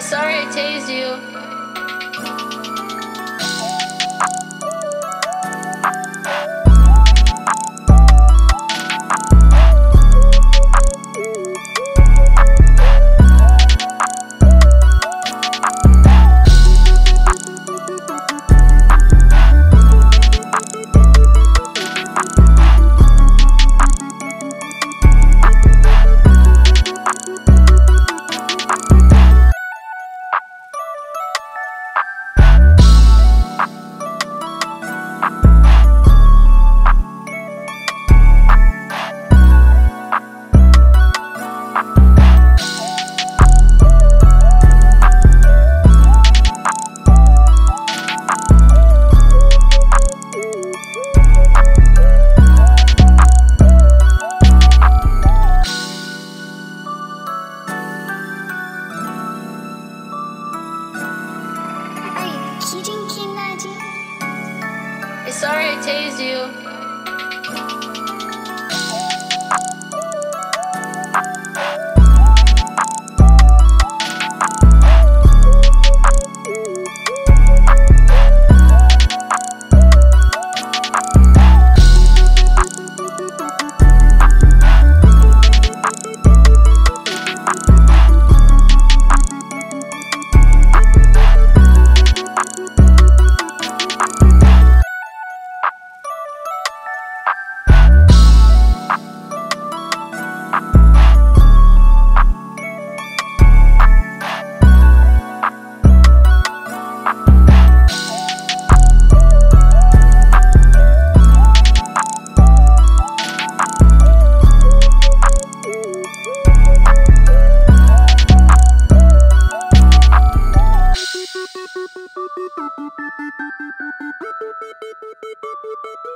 Sorry I tased you. Sorry I tased you.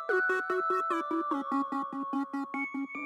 Thank you.